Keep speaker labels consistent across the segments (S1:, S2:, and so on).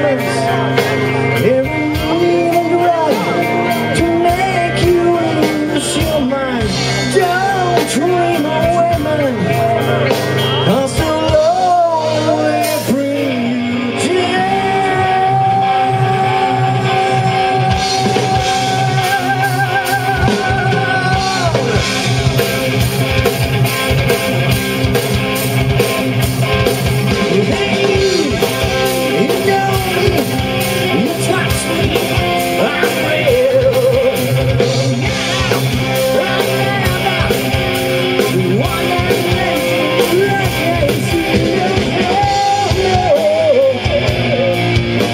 S1: Yes.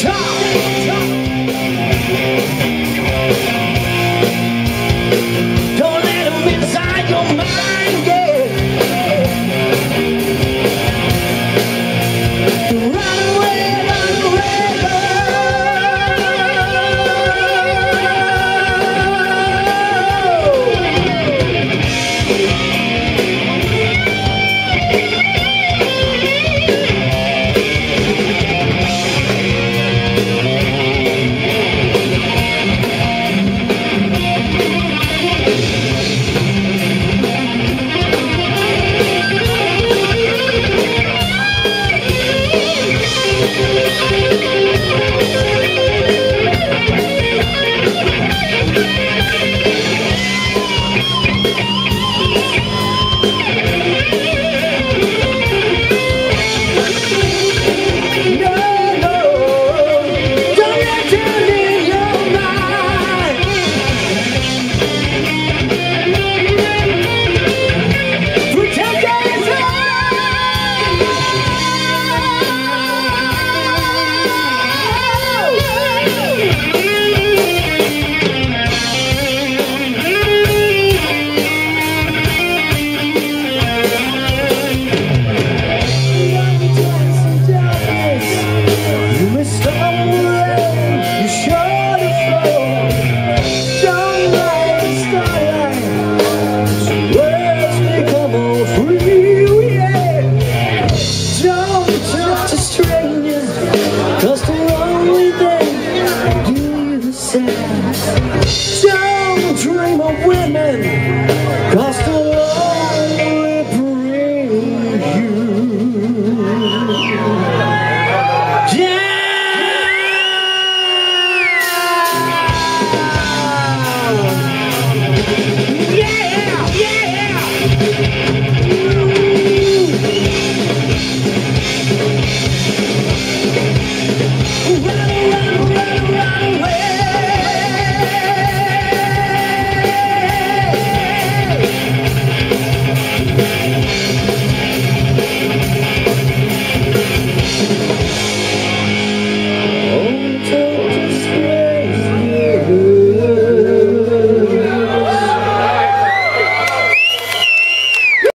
S1: time.